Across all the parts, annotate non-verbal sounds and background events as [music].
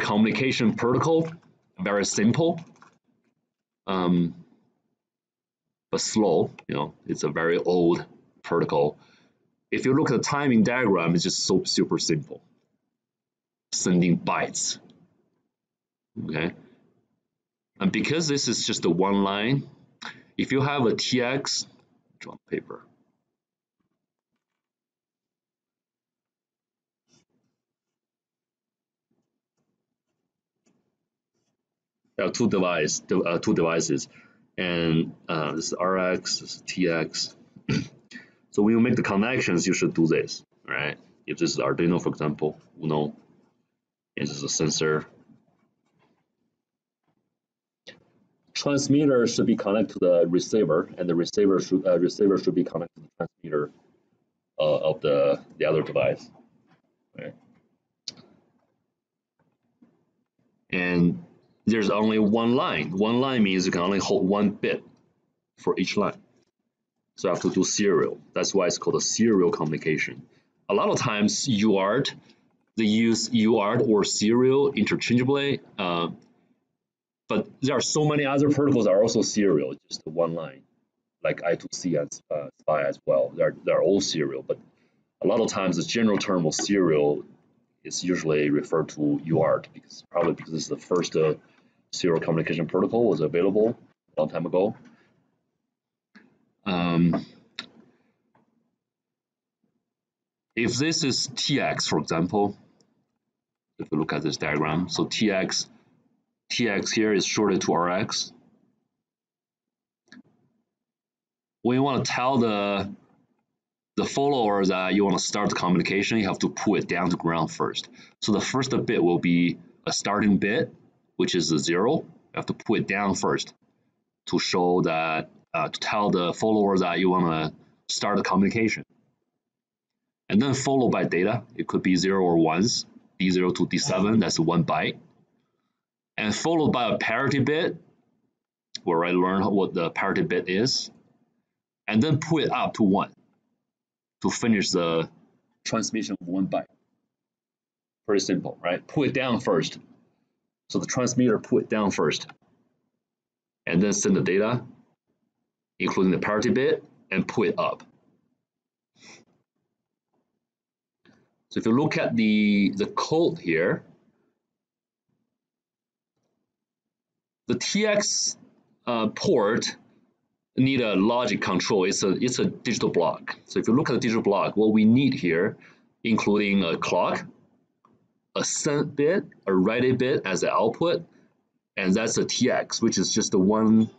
communication protocol, very simple, um, but slow. You know, it's a very old protocol. If you look at the timing diagram, it's just so super simple. Sending bytes. Okay. And because this is just a one line, if you have a TX, draw paper. There are two device, uh, two devices, and uh, this is RX, this is TX. [clears throat] so when you make the connections, you should do this, right? If this is Arduino, for example, Uno, and this is a sensor. Transmitter should be connected to the receiver, and the receiver should uh, receiver should be connected to the transmitter uh, of the the other device, right? And there's only one line. One line means you can only hold one bit for each line. So I have to do serial. That's why it's called a serial communication. A lot of times UART, they use UART or serial interchangeably, uh, but there are so many other protocols that are also serial, just one line, like I2C and uh, SPI as well. They're, they're all serial, but a lot of times the general term of serial is usually referred to UART because probably because it's the first uh, serial communication protocol was available a long time ago. Um, if this is TX, for example, if you look at this diagram, so TX, TX here is shorted to RX. When you want to tell the the follower that you want to start the communication, you have to pull it down to ground first. So the first bit will be a starting bit, which is a zero. You have to put it down first to show that, uh, to tell the follower that you want to start the communication. And then followed by data. It could be zero or ones, D0 to D7, that's one byte. And followed by a parity bit, where I learn what the parity bit is. And then put it up to one to finish the transmission of one byte. Pretty simple, right? Put it down first so the transmitter put it down first and then send the data, including the parity bit, and put it up. So if you look at the, the code here, the TX uh, port need a logic control. It's a, it's a digital block. So if you look at the digital block, what we need here, including a clock, a send bit, a write a bit as the output, and that's a TX, which is just a one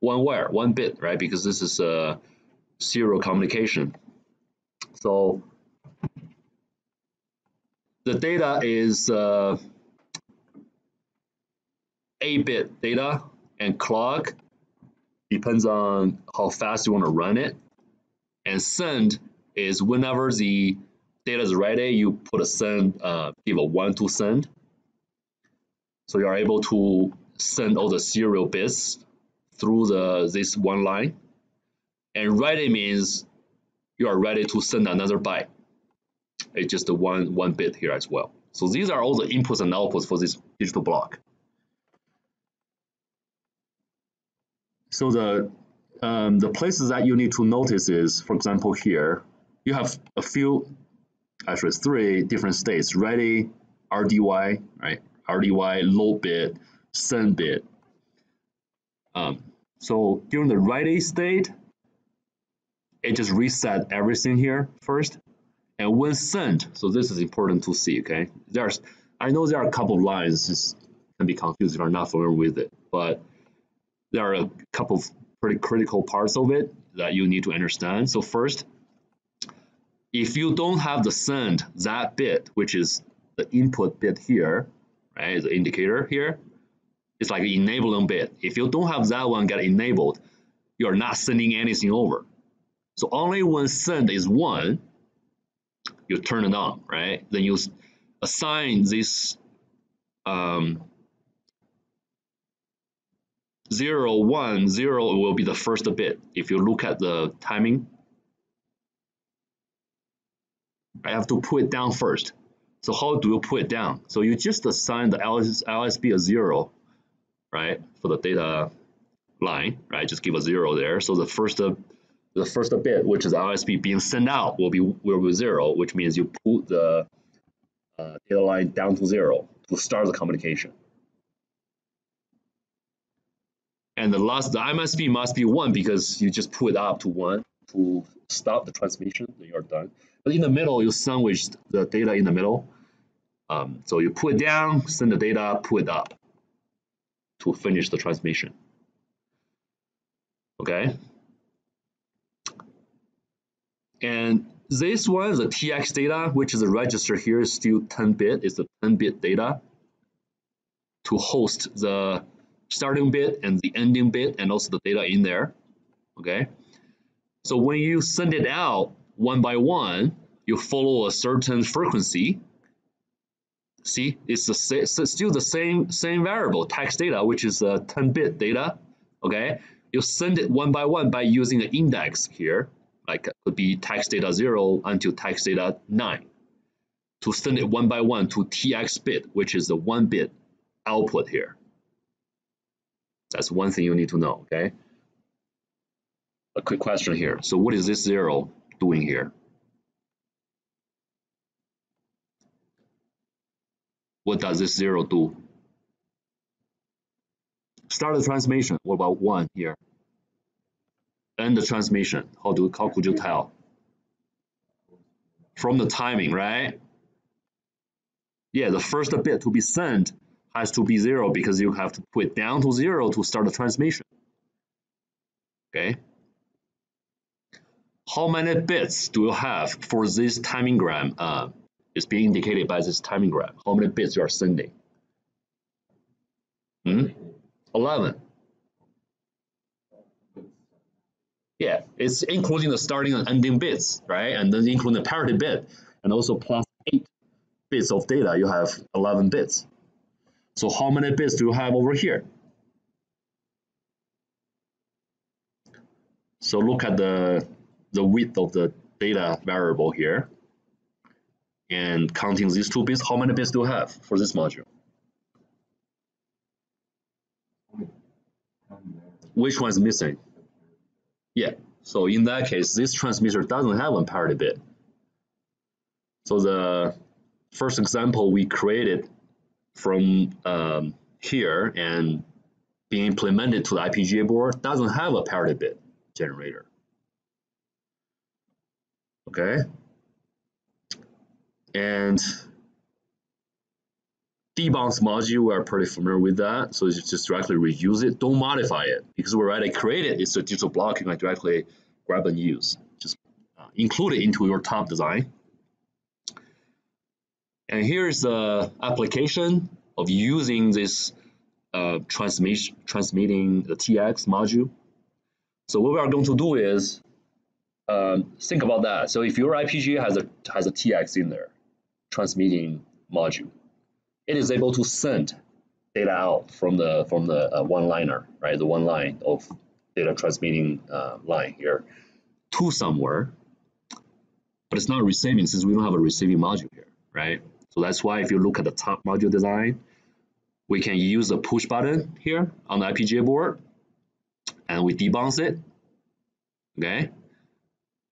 one wire, one bit, right? Because this is a serial communication. So the data is uh, 8-bit data and clock depends on how fast you want to run it. And send is whenever the data is ready, you put a send, uh, give a one to send. So you are able to send all the serial bits through the this one line. And ready means you are ready to send another byte. It's just one, one bit here as well. So these are all the inputs and outputs for this digital block. So the um, the places that you need to notice is, for example, here, you have a few actually three different states, ready, RDY, right? RDY, low bit, send bit. Um, so during the ready state, it just reset everything here first. And when sent, so this is important to see, okay? There's, I know there are a couple of lines, this can be confused if you're not familiar with it, but there are a couple of pretty critical parts of it that you need to understand. So first, if you don't have the send that bit, which is the input bit here, right, the indicator here, it's like the enabling bit. If you don't have that one get enabled, you're not sending anything over. So only when send is one, you turn it on, right? Then you assign this um, zero, one, zero will be the first bit. If you look at the timing I have to put it down first. So how do you put it down? So you just assign the LS, LSB a zero, right, for the data line, right? Just give a zero there. So the first uh, the first bit, which is LSB being sent out, will be will be zero, which means you put the uh, data line down to zero to start the communication. And the last, the MSB must be one because you just put it up to one to stop the transmission, you're done. But in the middle, you sandwich the data in the middle. Um, so you put it down, send the data, put it up to finish the transmission. Okay. And this one, the TX data, which is a register here, is still 10 bit. It's the 10 bit data to host the starting bit and the ending bit and also the data in there. Okay. So when you send it out one by one, you follow a certain frequency. See, it's, the, it's still the same same variable, text data, which is a 10-bit data. Okay, you send it one by one by using the index here, like it could be text data zero until text data nine. To send it one by one to tx bit, which is the one bit output here. That's one thing you need to know, okay? A quick question here. So what is this zero doing here? What does this zero do? Start the transmission. What about one here? End the transmission. How do how could you tell? From the timing, right? Yeah, the first bit to be sent has to be zero because you have to put down to zero to start the transmission. Okay. How many bits do you have for this timing gram? Uh, it's being indicated by this timing gram. How many bits you are sending? Hmm? 11. Yeah, it's including the starting and ending bits, right? And then including the parity bit, and also plus 8 bits of data, you have 11 bits. So how many bits do you have over here? So look at the, the width of the data variable here. And counting these two bits, how many bits do you have for this module? Which one is missing? Yeah, so in that case, this transmitter doesn't have a parity bit. So the first example we created from um, here and being implemented to the FPGA board doesn't have a parity bit generator. Okay. And debounce module, we're pretty familiar with that. So you just directly reuse it. Don't modify it because we already created it's a digital block. You can directly grab and use. Just uh, include it into your top design. And here's the application of using this uh, transmission, transmitting the TX module. So what we are going to do is um, think about that. So if your FPGA has a has a TX in there, transmitting module, it is able to send data out from the from the uh, one liner, right? The one line of data transmitting uh, line here to somewhere, but it's not receiving since we don't have a receiving module here, right? So that's why if you look at the top module design, we can use the push button here on the FPGA board and we debounce it, okay?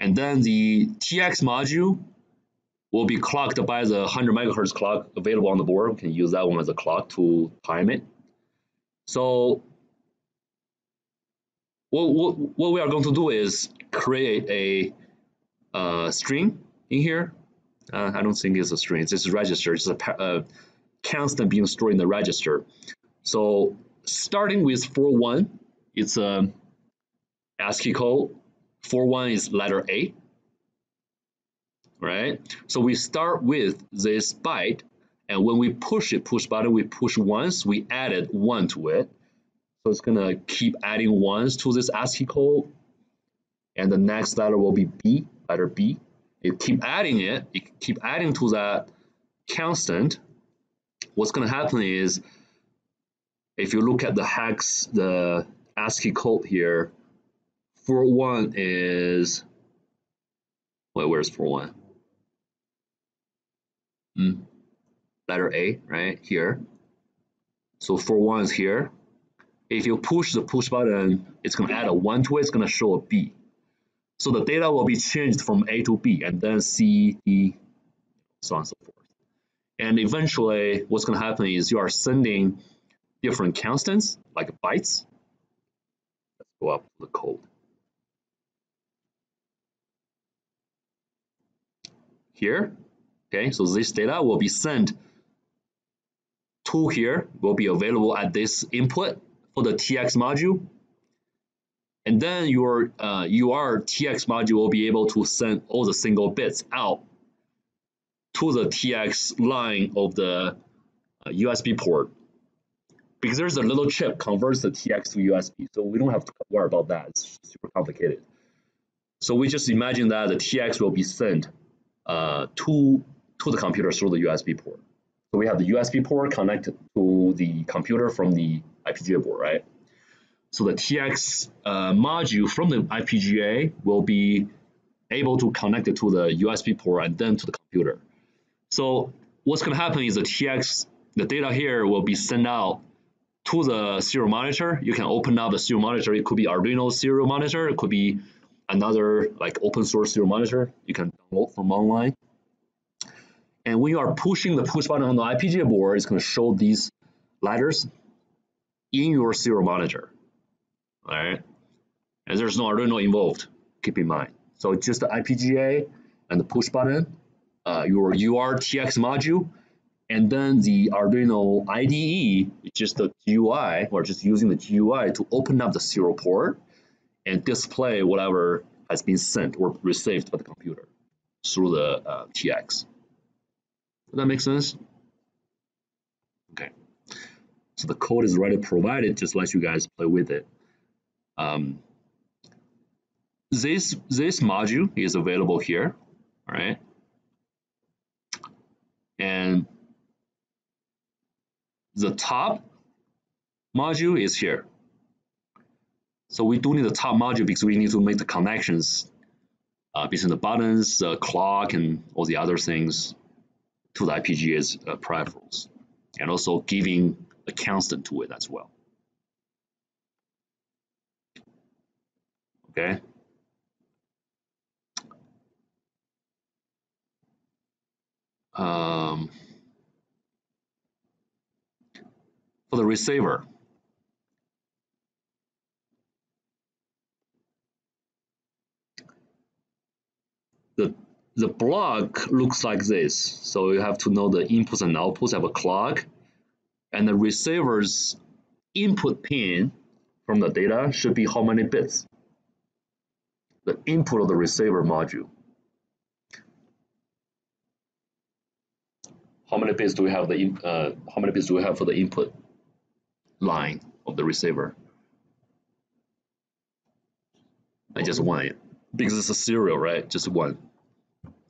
And then the TX module will be clocked by the 100 megahertz clock available on the board. We can use that one as a clock to time it. So what, what, what we are going to do is create a uh, string in here uh, I don't think it's a string. It's a register. It's a, a constant being stored in the register. So starting with 4-1, it's a ASCII code. 4-1 is letter A. Right? So we start with this byte, and when we push it, push button, we push once, we added 1 to it. So it's going to keep adding ones to this ASCII code. And the next letter will be B, letter B you keep adding it, you keep adding to that constant, what's going to happen is if you look at the hex, the ASCII code here, 41 is, wait, where's 41? Hmm. letter A, right, here. So for one is here. If you push the push button, it's going to add a 1 to it, it's going to show a B. So the data will be changed from A to B and then C, D, so on and so forth. And eventually, what's going to happen is you are sending different constants, like bytes. Let's go up the code. Here, okay, so this data will be sent to here, will be available at this input for the TX module. And then your uh, UR TX module will be able to send all the single bits out to the TX line of the uh, USB port. Because there's a little chip converts the TX to USB, so we don't have to worry about that. It's super complicated. So we just imagine that the TX will be sent uh, to, to the computer through the USB port. So we have the USB port connected to the computer from the FPGA board, right? So the TX uh, module from the FPGA will be able to connect it to the USB port and then to the computer. So what's going to happen is the TX, the data here will be sent out to the serial monitor. You can open up the serial monitor. It could be Arduino serial monitor. It could be another like open source serial monitor you can download from online. And when you are pushing the push button on the FPGA board, it's going to show these letters in your serial monitor. All right. And there's no Arduino involved, keep in mind. So just the FPGA and the push button, uh, your URTX module, and then the Arduino IDE, just the GUI, or just using the GUI to open up the serial port and display whatever has been sent or received by the computer through the uh, TX. Does that make sense? Okay. So the code is already provided, just let you guys play with it. Um, this, this module is available here, all right? And the top module is here. So we do need the top module because we need to make the connections uh, between the buttons, the clock, and all the other things to the FPGA's uh, peripherals, and also giving a constant to it as well. Okay. Um, for the receiver, the block looks like this. So you have to know the inputs and outputs have a clock, and the receiver's input pin from the data should be how many bits? The input of the receiver module. How many bits do we have the uh, how many bits do we have for the input line of the receiver? I just one because it's a serial, right? Just one.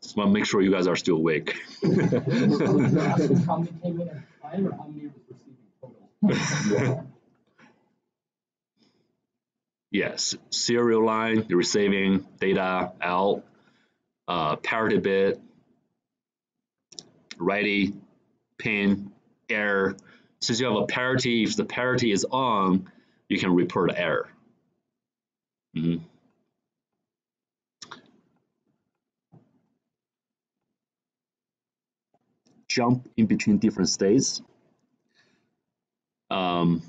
Just want to make sure you guys are still awake. [laughs] [laughs] yes, serial line, you're receiving data out, uh, parity bit, ready, pin, error. Since you have a parity, if the parity is on, you can report error. Mm -hmm. Jump in between different states. Um,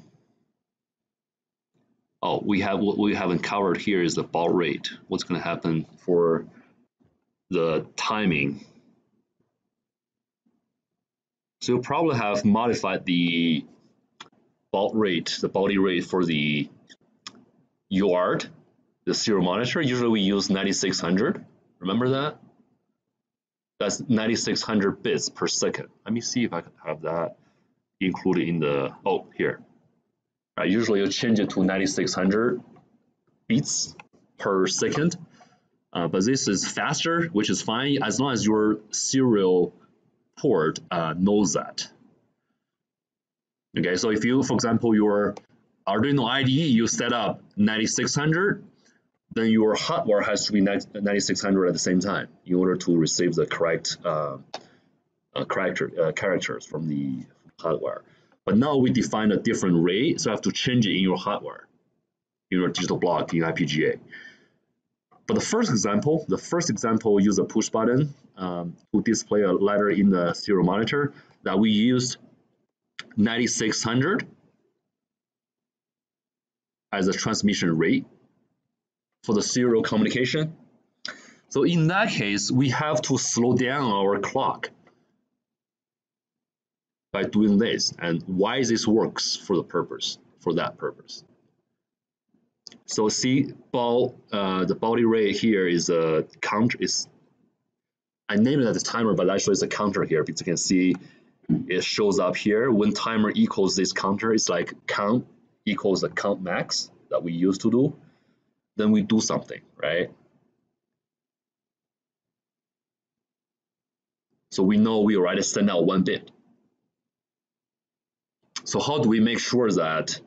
oh, we have what we haven't covered here is the baud rate. What's going to happen for the timing? So you'll probably have modified the baud rate, the body rate for the UART, the serial monitor. Usually we use 9600. Remember that? That's 9600 bits per second. Let me see if I can have that included in the, oh, here. Usually you change it to 9600 beats per second. Uh, but this is faster, which is fine as long as your serial port uh, knows that. Okay, so if you, for example, your Arduino IDE, you set up 9600, then your hardware has to be 9600 at the same time in order to receive the correct uh, uh, character, uh, characters from the hardware. But now we define a different rate, so you have to change it in your hardware, in your digital block in FPGA. But the first example, the first example use a push button um, to display a letter in the serial monitor that we used 9600 as a transmission rate for the serial communication. So in that case, we have to slow down our clock by doing this and why this works for the purpose, for that purpose. So see, ball, uh, the body rate here is a counter. Is I named it as a timer, but actually it's a counter here because you can see it shows up here. When timer equals this counter, it's like count equals the count max that we used to do. Then we do something, right? So we know we already send out one bit. So how do we make sure that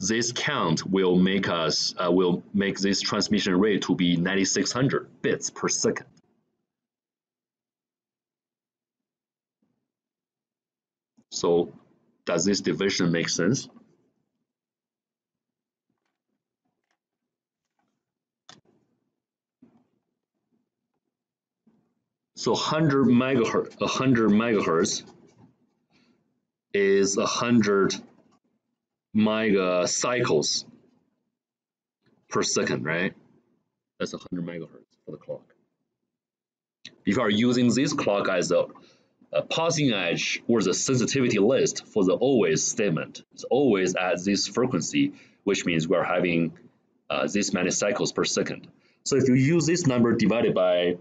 this count will make us uh, will make this transmission rate to be 9600 bits per second. So does this division make sense? So 100 megahertz, 100 megahertz is 100 mega cycles per second, right? That's 100 megahertz for the clock. If you are using this clock as a, a passing edge or the sensitivity list for the always statement, it's always at this frequency, which means we are having uh, this many cycles per second. So if you use this number divided by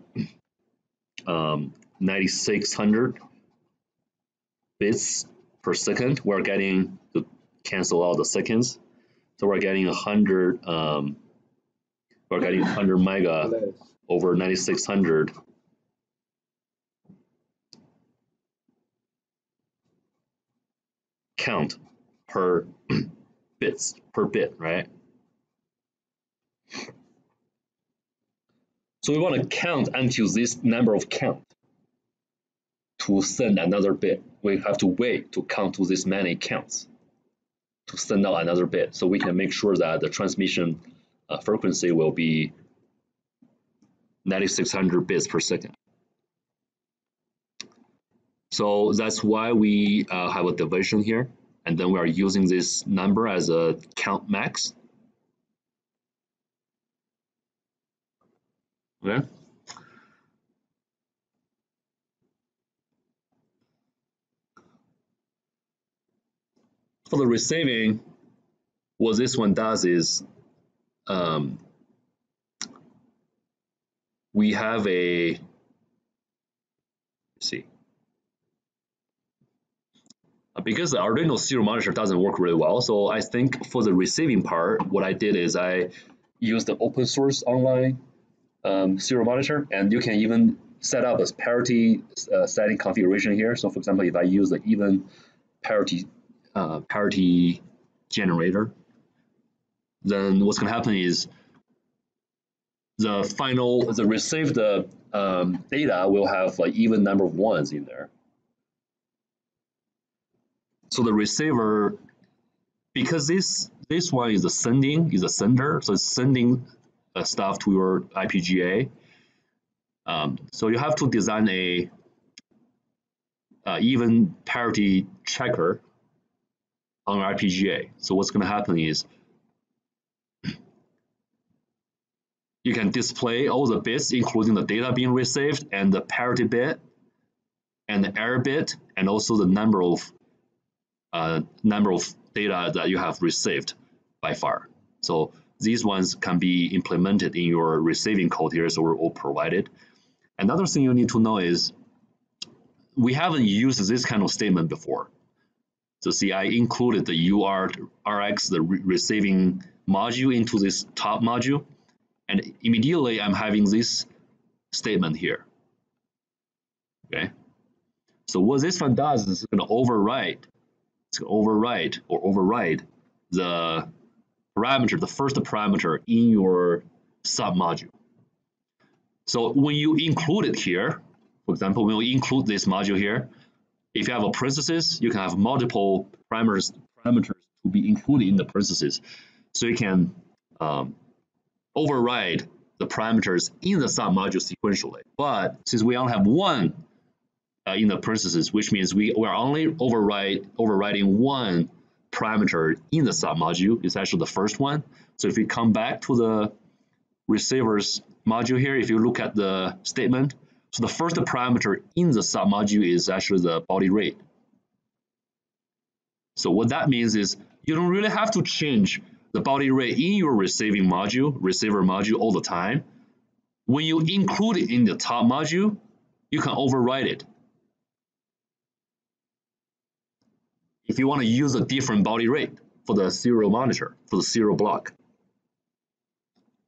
um, 9600 bits per second, we're getting to cancel all the seconds. So we're getting 100, um, we're getting 100 mega over 9600. count per [clears throat] bits, per bit, right? So we want to count until this number of count to send another bit. We have to wait to count to this many counts to send out another bit. So we can make sure that the transmission uh, frequency will be 9600 bits per second. So that's why we uh, have a division here. And then we are using this number as a count max. Okay. For the receiving, what this one does is um, we have a, see, uh, because the Arduino serial monitor doesn't work really well, so I think for the receiving part, what I did is I used the open source online um, serial monitor, and you can even set up a parity uh, setting configuration here. So for example, if I use the even parity uh, parity generator, then what's going to happen is the final, the received um, data will have like even number of ones in there. So the receiver, because this this one is a sending, is a sender, so it's sending uh, stuff to your FPGA. Um, so you have to design a uh, even parity checker on FPGA. So what's going to happen is [clears throat] you can display all the bits, including the data being received and the parity bit and the error bit, and also the number of uh, number of data that you have received by far. So these ones can be implemented in your receiving code here, so we're all provided. Another thing you need to know is we haven't used this kind of statement before. So see, I included the URX, the re receiving module into this top module. And immediately I'm having this statement here. Okay. So what this one does is it's going to override, it's going to override or override the parameter, the first parameter in your submodule. So when you include it here, For example, when you include this module here, if you have a parenthesis, you can have multiple parameters parameters to be included in the parenthesis. So you can um, override the parameters in the submodule sequentially. But since we only have one uh, in the parentheses, which means we, we are only override, overriding one parameter in the submodule, it's actually the first one. So if we come back to the receiver's module here, if you look at the statement, so the first parameter in the submodule is actually the body rate. So what that means is you don't really have to change the body rate in your receiving module, receiver module all the time. When you include it in the top module, you can override it. If you want to use a different body rate for the serial monitor, for the serial block,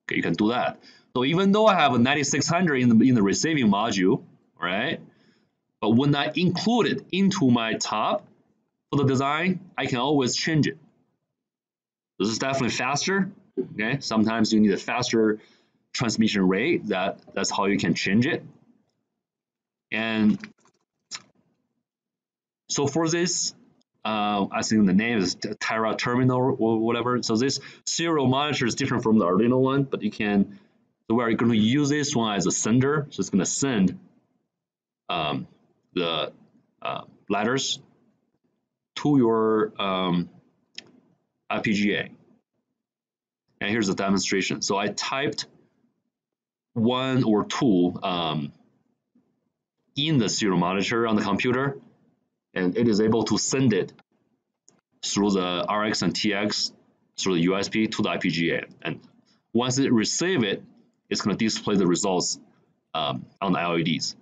okay, you can do that. So even though I have a 9600 in the, in the receiving module, right? But when I include it into my top for the design, I can always change it. This is definitely faster. Okay, sometimes you need a faster transmission rate. That that's how you can change it. And so for this, uh, I think the name is Terra Terminal or whatever. So this serial monitor is different from the Arduino one, but you can. So we are going to use this one as a sender. So it's going to send um, the uh, ladders to your um, FPGA. And here's the demonstration. So I typed one or two um, in the serial monitor on the computer, and it is able to send it through the RX and TX through the USB to the FPGA. And once it receives it, it's going to display the results um, on the LEDs.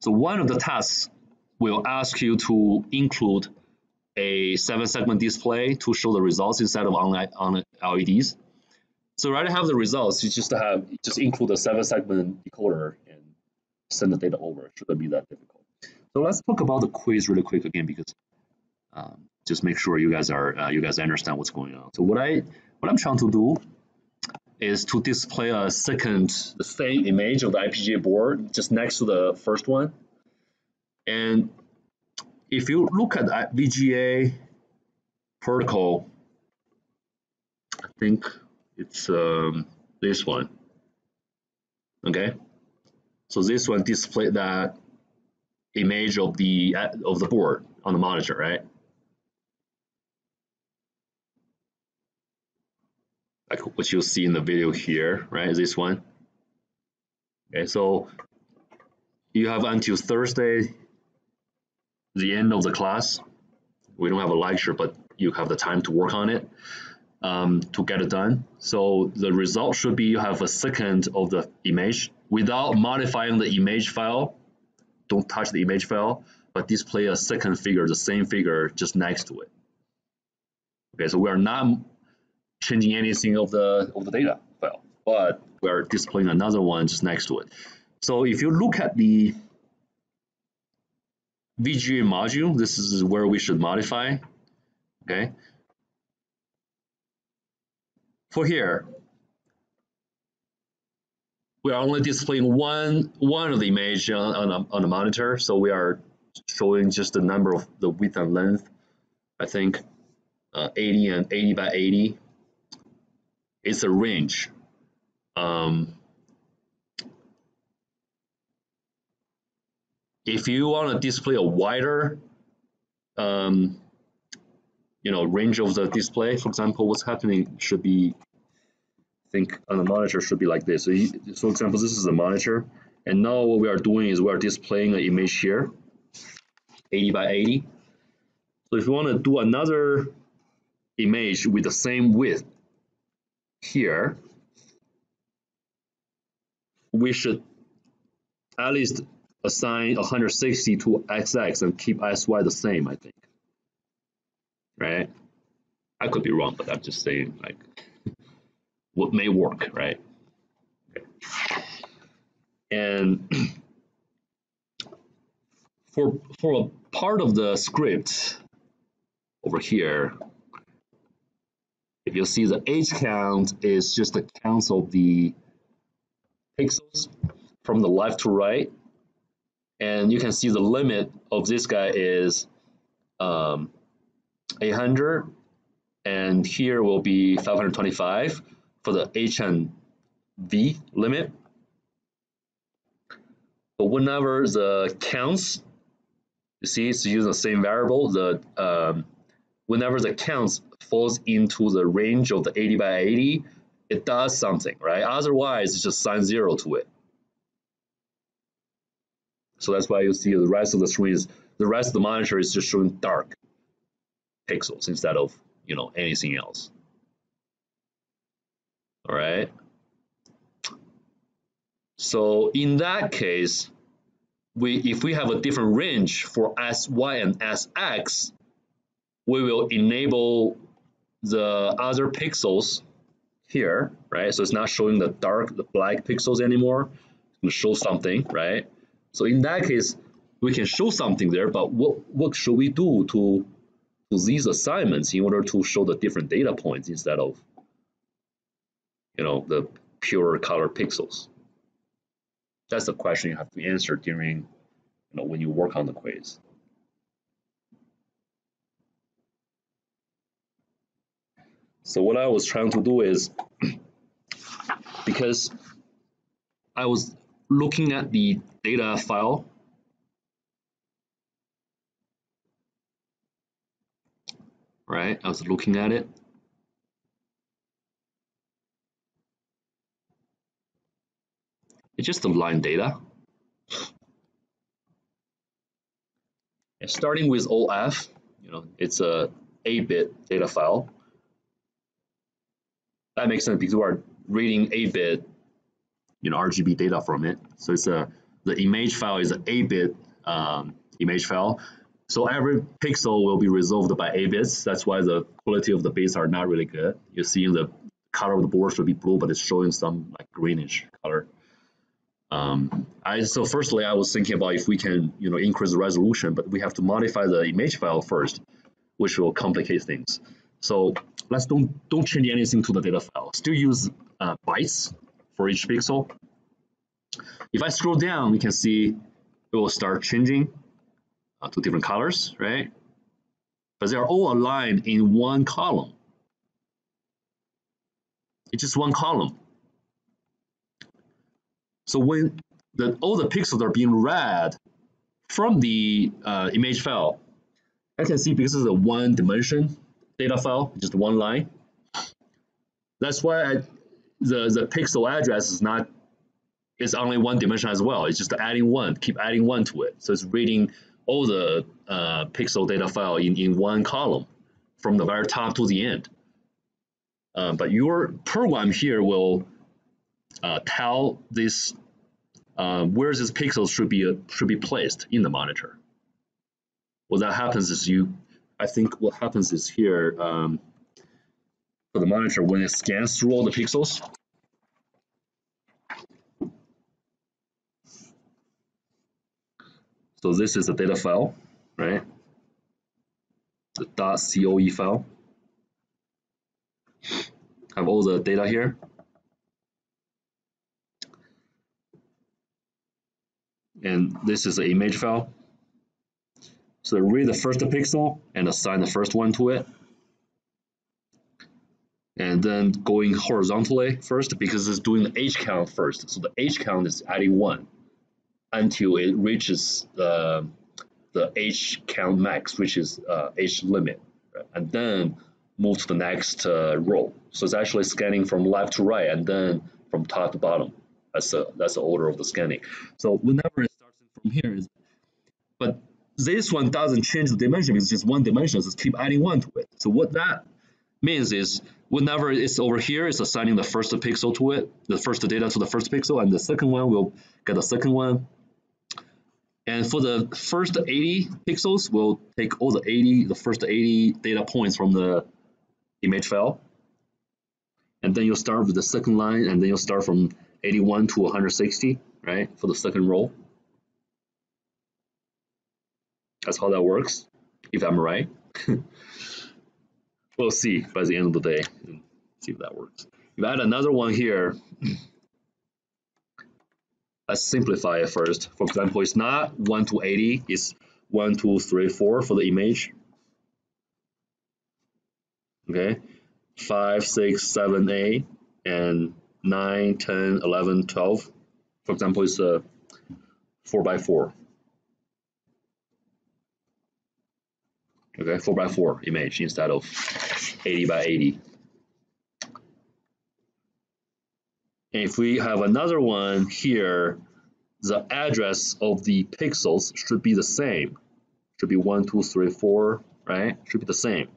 So one of the tasks will ask you to include a seven segment display to show the results instead of on, on LEDs. So rather have the results, you just have just include a seven segment decoder and send the data over. It shouldn't be that difficult. So let's talk about the quiz really quick again because um, just make sure you guys are uh, you guys understand what's going on. So what I what I'm trying to do is to display a second the same image of the FPGA board just next to the first one. And if you look at the VGA protocol, I think it's um, this one. Okay, so this one display that image of the of the board on the monitor, right? Like what you'll see in the video here, right? Is this one? Okay, so you have until Thursday the end of the class. We don't have a lecture, but you have the time to work on it um, to get it done. So the result should be you have a second of the image without modifying the image file. Don't touch the image file, but display a second figure, the same figure just next to it. Okay, so we are not changing anything of the of the data file, but we are displaying another one just next to it. So if you look at the VGA module, this is where we should modify, okay? For here, we are only displaying one one of the image on, on, a, on the monitor, so we are showing just the number of the width and length, I think uh, 80 and 80 by 80. It's a range. Um, if you want to display a wider um, you know range of the display for example what's happening should be think on the monitor should be like this so, you, so for example this is the monitor and now what we are doing is we are displaying an image here 80 by 80 so if you want to do another image with the same width here we should at least assign 160 to sx and keep sy the same, I think. Right? I could be wrong, but I'm just saying like what may work, right? And for for a part of the script over here, if you see the H count is just the count of the pixels from the left to right. And you can see the limit of this guy is um, 800 and here will be 525 for the H and V limit. But whenever the counts, you see it's using the same variable, the um, whenever the counts falls into the range of the 80 by 80, it does something, right? Otherwise, it's just sign zero to it. So that's why you see the rest of the screen is, the rest of the monitor is just showing dark pixels instead of, you know, anything else. All right. So in that case, we if we have a different range for SY and SX, we will enable the other pixels here, right? So it's not showing the dark, the black pixels anymore. It's going to show something, right? So in that case, we can show something there, but what, what should we do to, to these assignments in order to show the different data points instead of, you know, the pure color pixels? That's the question you have to answer during, you know, when you work on the quiz. So what I was trying to do is, [clears throat] because I was looking at the data file, right? I was looking at it. It's just the line data. And starting with OF, you know, it's a 8-bit data file. That makes sense because we're reading 8-bit, you know, RGB data from it. So it's a the image file is an 8-bit um, image file. So every pixel will be resolved by 8 bits. That's why the quality of the bits are not really good. You're seeing the color of the board should be blue, but it's showing some like greenish color. Um, I so firstly I was thinking about if we can you know increase the resolution, but we have to modify the image file first, which will complicate things. So let's don't don't change anything to the data file. Still use uh, bytes for each pixel. If I scroll down, we can see it will start changing uh, to different colors, right? But they are all aligned in one column. It's just one column. So when the, all the pixels are being read from the uh, image file, I can see because it's a one dimension data file, just one line. That's why I, the, the pixel address is not, it's only one dimension as well. It's just adding one, keep adding one to it. So it's reading all the uh, pixel data file in, in one column from the very top to the end. Uh, but your program here will uh, tell this uh, where this pixel should be uh, should be placed in the monitor. What that happens is you I think what happens is here um, for the monitor when it scans through all the pixels. So this is the data file, right? The .coe file. Have all the data here. And this is the image file. So read the first pixel and assign the first one to it. And then going horizontally first because it's doing the H count first. So the H count is adding one until it reaches the, the H count max, which is uh, H limit. Right? And then move to the next uh, row. So it's actually scanning from left to right and then from top to bottom. That's the, that's the order of the scanning. So whenever here, is, but this one doesn't change the dimension, it's just one dimension, so keep adding one to it. So what that means is whenever it's over here, it's assigning the first pixel to it, the first data to the first pixel, and the second one will get the second one. And for the first 80 pixels, we'll take all the 80, the first 80 data points from the image file. And then you'll start with the second line, and then you'll start from 81 to 160, right, for the second row. That's how that works, if I'm right. [laughs] we'll see by the end of the day see if that works. If I add another one here, let's simplify it first. For example, it's not 1 to 80, it's 1, 2, 3, 4 for the image. Okay, 5, 6, 7, 8, and 9, 10, 11, 12. For example, it's a 4 by 4. Okay, 4 by 4 image instead of 80 by 80. And if we have another one here, the address of the pixels should be the same. Should be one, two, three, four, right? Should be the same.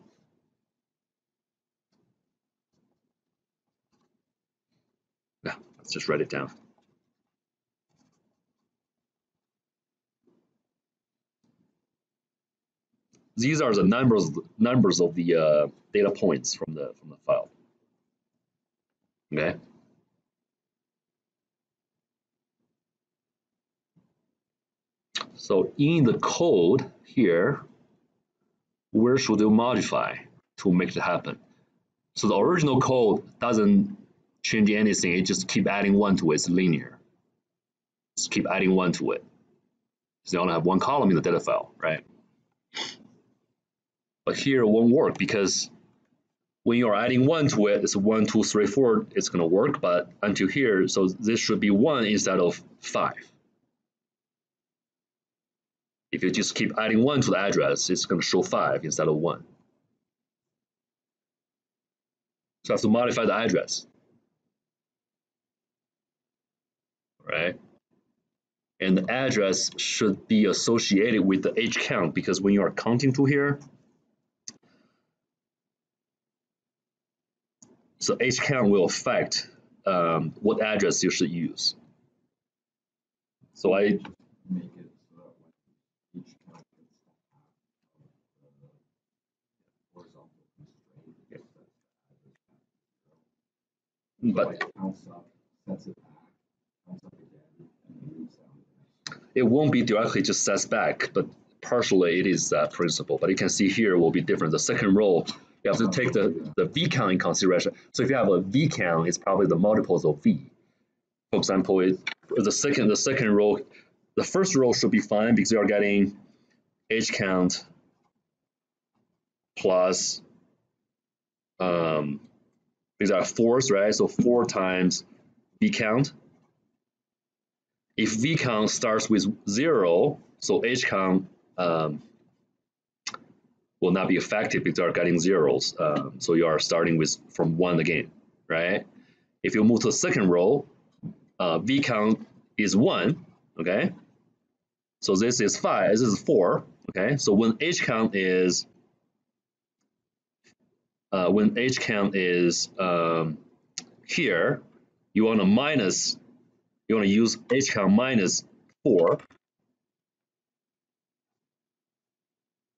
Yeah, let's just write it down. These are the numbers numbers of the uh, data points from the from the file. Okay. So in the code here, where should you modify to make it happen? So the original code doesn't change anything. It just keep adding one to it. It's linear. Just keep adding one to it. So you only have one column in the data file, right? But here it won't work because when you're adding one to it, it's one, two, three, four, it's gonna work, but until here, so this should be one instead of five. If you just keep adding one to the address, it's gonna show five instead of one. So I have to modify the address. Right? And the address should be associated with the H count because when you are counting to here, So H count will affect um, what address you should use. So I make it so that each count the but it won't be directly just sets back, but partially it is that principle. But you can see here will be different. The second row you have to take the, the v count in consideration. So if you have a v count, it's probably the multiples of v. For example, it, the second the second row, the first row should be fine because you are getting h count plus um, these are fours, right? So four times v count. If v count starts with zero, so h count um, will not be effective because you are getting zeros. Um, so you are starting with from one again, right? If you move to the second row, uh, v count is one, okay? So this is five, this is four, okay? So when h count is uh, when h count is um, here, you want to minus, you want to use h count minus four,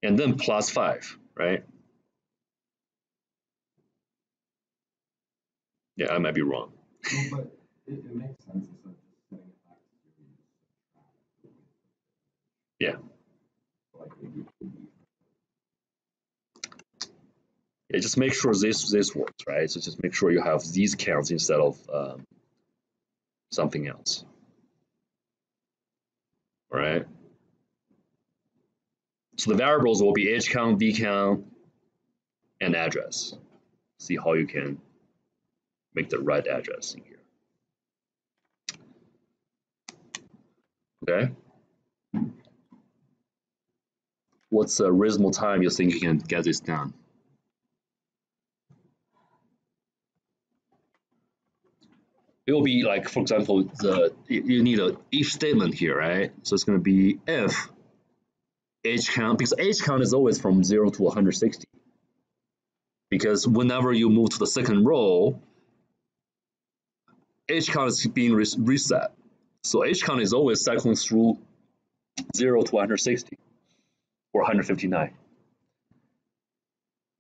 and then plus 5, right? Yeah, I might be wrong. but it, it, makes sense instead of setting it back to Yeah. Yeah, just make sure this this works, right? So just make sure you have these counts instead of um, something else. All right. So the variables will be h count, v count, and address. See how you can make the right address in here. Okay. What's a reasonable time you think you can get this done? It will be like, for example, the you need a if statement here, right? So it's going to be if h count because h count is always from 0 to 160 because whenever you move to the second row h count is being re reset. So h count is always cycling through 0 to 160 or 159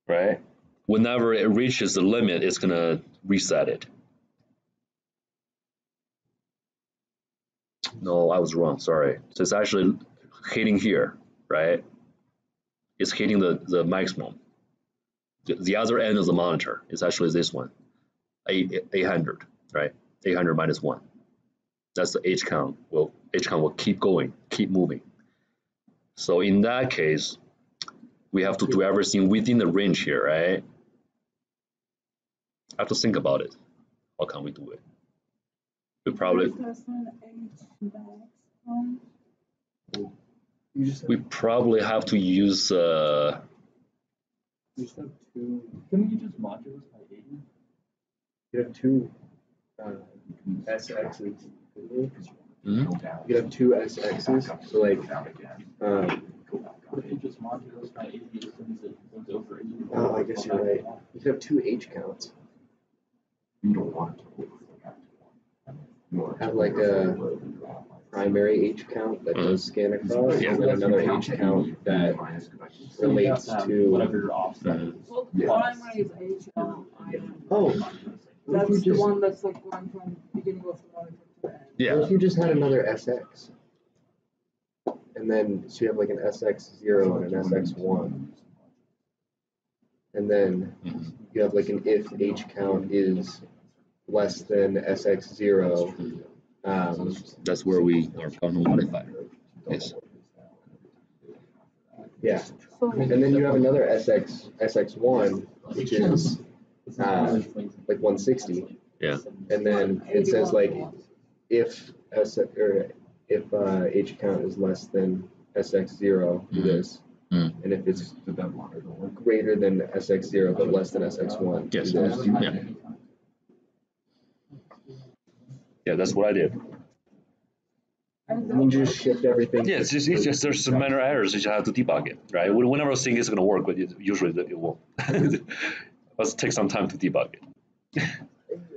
right? Whenever it reaches the limit it's going to reset it. No I was wrong. Sorry. So it's actually hitting here right, is hitting the, the maximum. The, the other end of the monitor is actually this one, 800, right? 800 minus 1. that's the H count. Well, H count will keep going, keep moving. So in that case, we have to do everything within the range here, right? I have to think about it. How can we do it? We probably Less than H max, You just have, we probably have to use uh you just have two, couldn't you just modulus by eighty? You have two uh, SXs. hmm? You have two SXs, so like, um, What if you just modulus by eighty as it goes over oh, I guess you're right. You could have two H counts. You don't want to. Have like a primary H count that does scan across, Yeah. and then another H count that relates to. Whatever your offset is. well, the primary is H, um. Oh, what if That's the just, one that's like going from beginning of the monitor to the end. yeah. if you just had another SX? And then, so you have like an SX zero and an SX one, and then Mhm. you have like an if H count is less than SX zero. Um, That's where we are gonna modify. Yes. yeah, and then you have another SX, SX one, which is uh, like one sixty. Yeah. And then it says like if S or if uh, H count is less than SX zero, do Mhm. this. Mm. And if it's greater than SX zero but less than SX one, Yes. Yeah. Yeah, that's what I did. you just shift everything. Yeah, it's just, it's just there's some minor errors. You just have to debug it, right? Whenever never think it's gonna work, but it, usually it won't. [laughs] Let's take some time to debug it.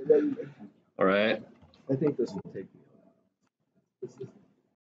[laughs] All right. I think this will take me. This is